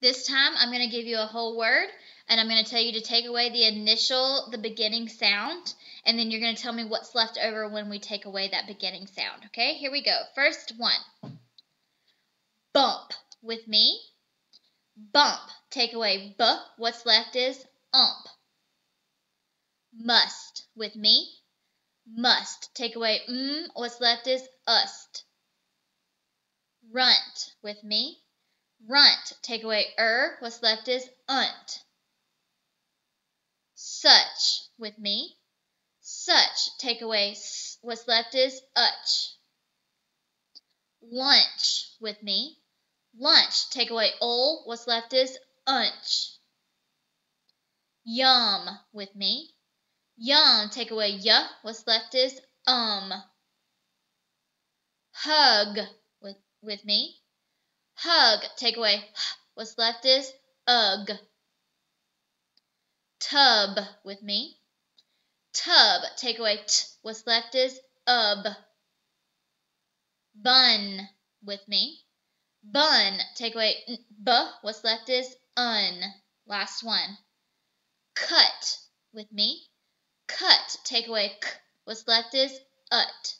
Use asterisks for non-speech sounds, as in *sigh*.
This time I'm going to give you a whole word and I'm going to tell you to take away the initial, the beginning sound, and then you're going to tell me what's left over when we take away that beginning sound. Okay, here we go. First one bump with me. Bump. Take away b. What's left is ump. Must with me. Must. Take away mm. What's left is ust. Runt with me. Runt. Take away er. What's left is unt. Such with me. Such. Take away s. What's left is utch. Lunch with me. Lunch. Take away ol. What's left is unch. Yum with me. Yum. Take away y. What's left is um. Hug with, with me. Hug. Take away *sighs* what's left is ugh. Tub with me. Tub. Take away t. What's left is ub. Bun with me. Bun. Take away b. What's left is un. Last one. Cut with me. Cut. Take away k. What's left is ut.